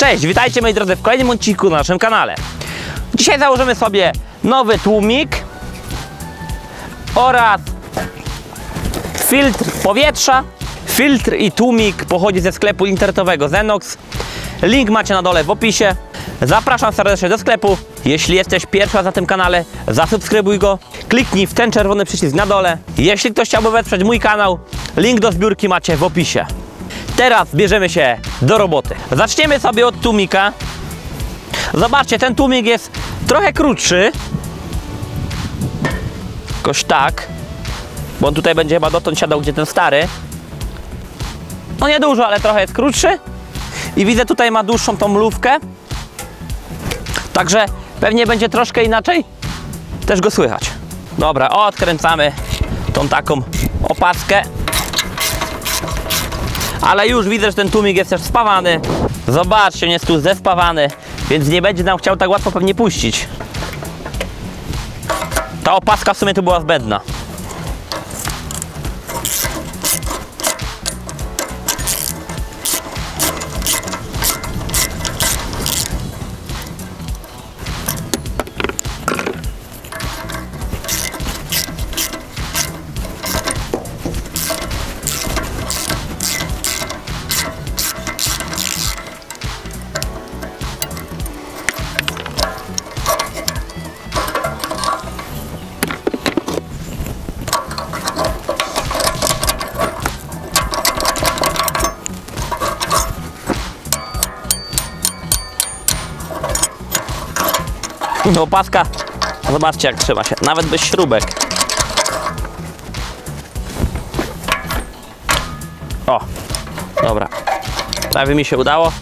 Cześć, witajcie moi drodzy w kolejnym odcinku na naszym kanale. Dzisiaj założymy sobie nowy tłumik oraz filtr powietrza. Filtr i tłumik pochodzi ze sklepu internetowego Zenox. Link macie na dole w opisie. Zapraszam serdecznie do sklepu. Jeśli jesteś pierwszy raz na tym kanale, zasubskrybuj go. Kliknij w ten czerwony przycisk na dole. Jeśli ktoś chciałby wesprzeć mój kanał, link do zbiórki macie w opisie. Teraz bierzemy się do roboty. Zaczniemy sobie od tłumika. Zobaczcie, ten tłumik jest trochę krótszy. Jakoś tak. Bo on tutaj będzie chyba dotąd siadał, gdzie ten stary. No niedużo, ale trochę jest krótszy. I widzę tutaj ma dłuższą tą mlówkę. Także pewnie będzie troszkę inaczej też go słychać. Dobra, odkręcamy tą taką opaskę. Ale już widzę, że ten tłumik jest też spawany. Zobaczcie, on jest tu zespawany, więc nie będzie nam chciał tak łatwo pewnie puścić. Ta opaska w sumie tu była zbędna. Opaska, zobaczcie jak trzyma się, nawet bez śrubek. O, dobra, prawie mi się udało.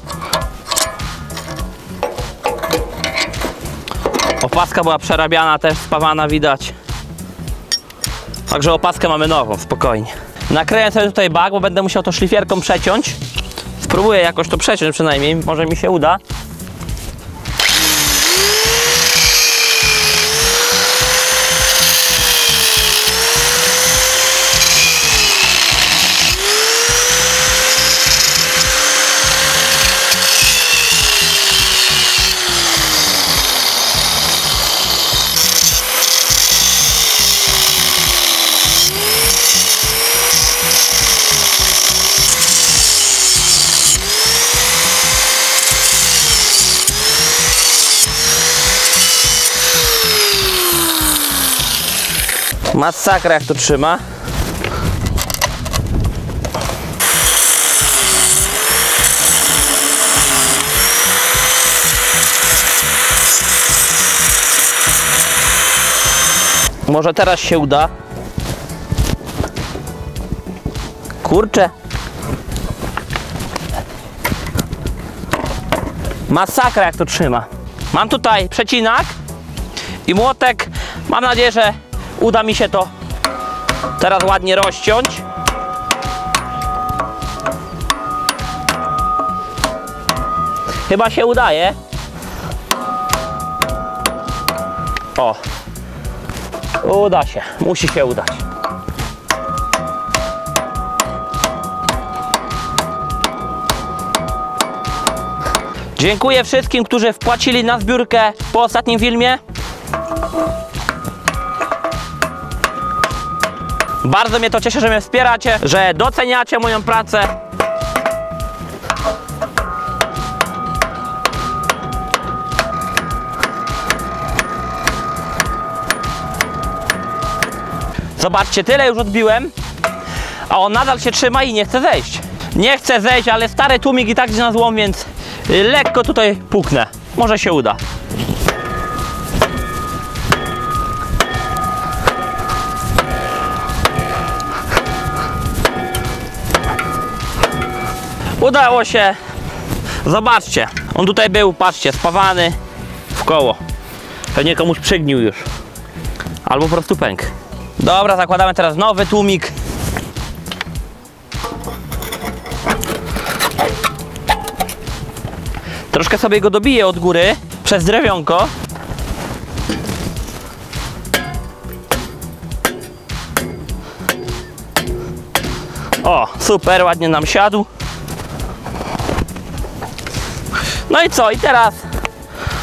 Opaska była przerabiana, też spawana widać. Także opaskę mamy nową, spokojnie. Nakleję sobie tutaj bak, bo będę musiał to szlifierką przeciąć. Spróbuję jakoś to przeciąć przynajmniej, może mi się uda. Masakra jak to trzyma. Może teraz się uda. Kurczę. Masakra jak to trzyma. Mam tutaj przecinak i młotek. Mam nadzieję, że uda mi się to teraz ładnie rozciąć. Chyba się udaje. O. Uda się. Musi się udać. Dziękuję wszystkim, którzy wpłacili na zbiórkę po ostatnim filmie. Bardzo mnie to cieszy, że mnie wspieracie, że doceniacie moją pracę. Zobaczcie, tyle już odbiłem, a on nadal się trzyma i nie chce zejść. Nie chce zejść, ale stary tłumik i tak idzie na złom, więc lekko tutaj puknę. Może się uda. Udało się. Zobaczcie, on tutaj był, patrzcie, spawany w koło. Pewnie komuś przygnił już. Albo po prostu pęk. Dobra, zakładamy teraz nowy tłumik. Troszkę sobie go dobiję od góry przez drewionko. O, super, ładnie nam siadł. No i co? I teraz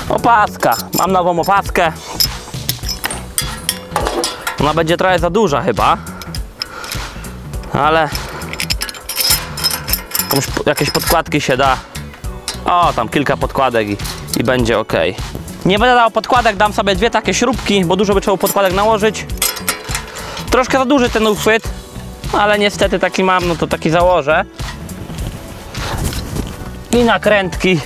opaska. Mam nową opaskę. Ona będzie trochę za duża chyba. Ale jakąś, jakieś podkładki się da. O, tam kilka podkładek i, i będzie ok. Nie będę dał podkładek, dam sobie dwie takie śrubki, bo dużo by trzeba podkładek nałożyć. Troszkę za duży ten uchwyt, ale niestety taki mam, no to taki założę. I nakrętki.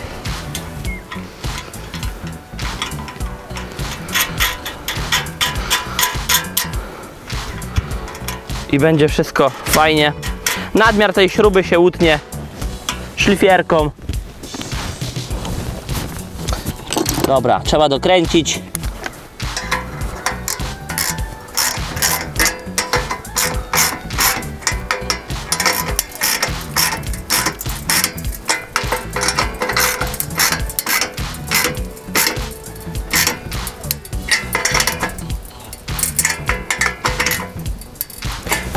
I będzie wszystko fajnie. Nadmiar tej śruby się utnie szlifierką. Dobra, trzeba dokręcić.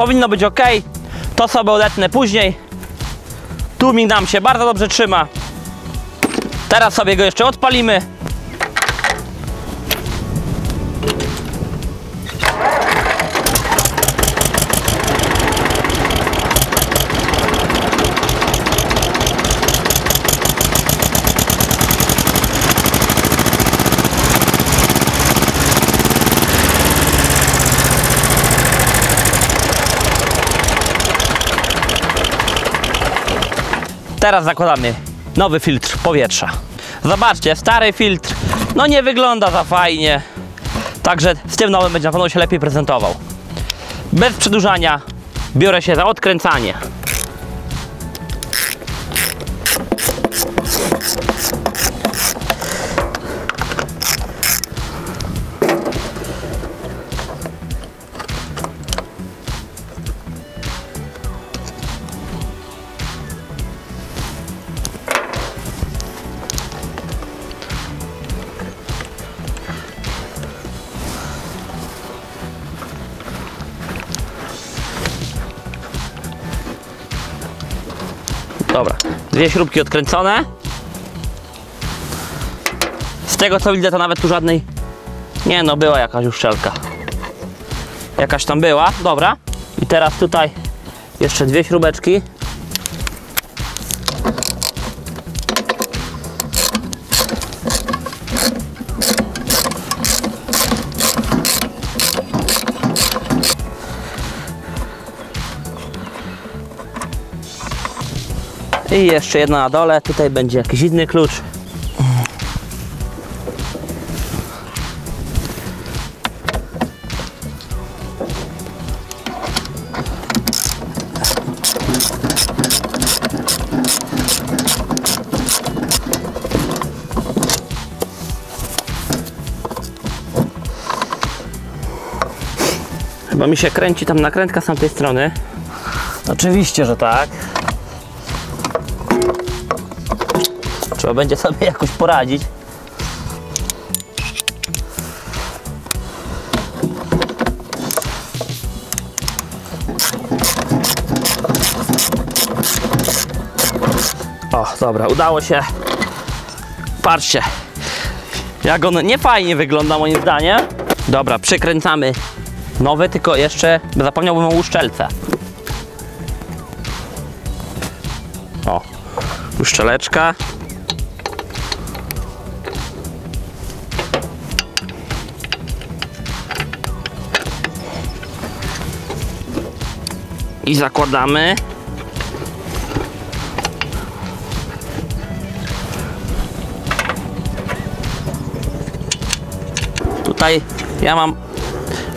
Powinno być ok. To sobie odetnę później. Tłumik nam się bardzo dobrze trzyma. Teraz sobie go jeszcze odpalimy. Teraz zakładamy nowy filtr powietrza. Zobaczcie, stary filtr, no nie wygląda za fajnie. Także z tym nowym będzie na pewno się lepiej prezentował. Bez przedłużania biorę się za odkręcanie. Dobra, dwie śrubki odkręcone. Z tego co widzę, to nawet tu żadnej. Nie no, była jakaś uszczelka. Jakaś tam była, dobra. I teraz tutaj jeszcze dwie śrubeczki. I jeszcze jedna na dole. Tutaj będzie jakiś inny klucz. Chyba mi się kręci tam nakrętka z tamtej strony. Oczywiście, że tak. Trzeba będzie sobie jakoś poradzić. O, dobra, udało się. Patrzcie, jak on nie fajnie wygląda moim zdaniem. Dobra, przykręcamy nowy, tylko jeszcze zapomniałbym o uszczelce. O, uszczeleczka. I zakładamy. Tutaj ja mam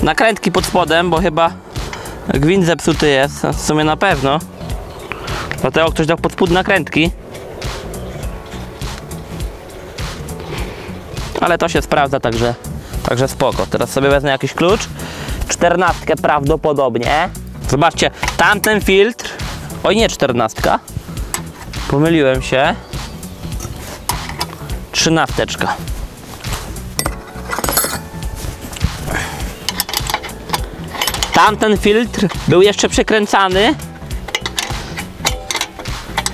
nakrętki pod spodem, bo chyba gwint zepsuty jest, w sumie na pewno. Dlatego ktoś dał pod spód nakrętki. Ale to się sprawdza, także, także spoko. Teraz sobie wezmę jakiś klucz. Czternastkę prawdopodobnie. Zobaczcie, tamten filtr. Oj, nie czternastka. Pomyliłem się. Trzynasteczka. Tamten filtr był jeszcze przekręcany,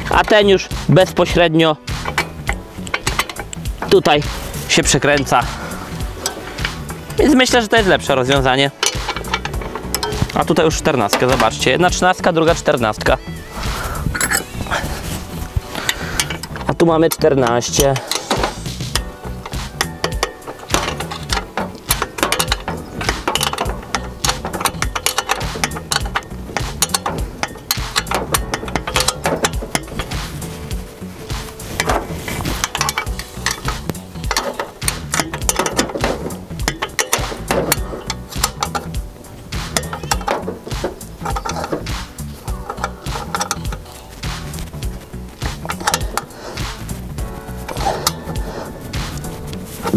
a ten już bezpośrednio tutaj się przekręca. Więc myślę, że to jest lepsze rozwiązanie. A tutaj już 14, zobaczcie. Jedna 13, druga 14. A tu mamy 14.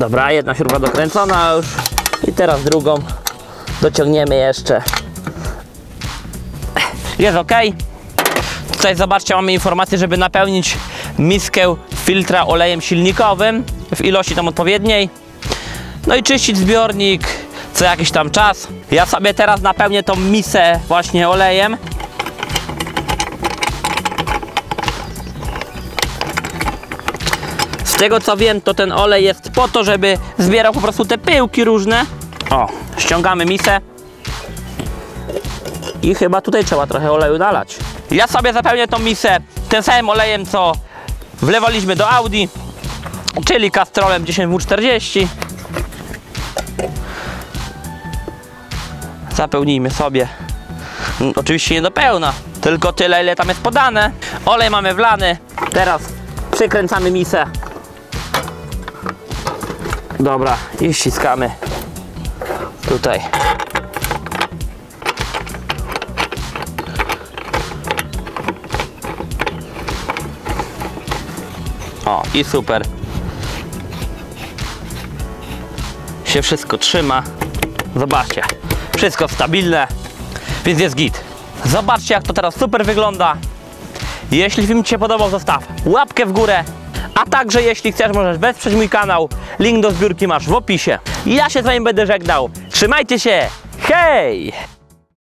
Dobra, jedna śruba dokręcona już. I teraz drugą dociągniemy jeszcze. Jest ok. Tutaj zobaczcie, mamy informację, żeby napełnić miskę filtra olejem silnikowym w ilości tam odpowiedniej. No i czyścić zbiornik co jakiś tam czas. Ja sobie teraz napełnię tą misę właśnie olejem. Tego co wiem, to ten olej jest po to, żeby zbierał po prostu te pyłki różne. O, ściągamy misę. I chyba tutaj trzeba trochę oleju nalać. Ja sobie zapełnię tą misę tym samym olejem, co wlewaliśmy do Audi, czyli kastrolem 10W40. Zapełnijmy sobie. Mm, Oczywiście nie do pełna, tylko tyle, ile tam jest podane. Olej mamy wlany. Teraz przykręcamy misę. Dobra, i ściskamy tutaj. O, i super. Się wszystko trzyma. Zobaczcie, wszystko stabilne, więc jest git. Zobaczcie, jak to teraz super wygląda. Jeśli film Ci się podobał, zostaw łapkę w górę. A także jeśli chcesz, możesz wesprzeć mój kanał. Link do zbiórki masz w opisie. Ja się z Wami będę żegnał. Trzymajcie się. Hej!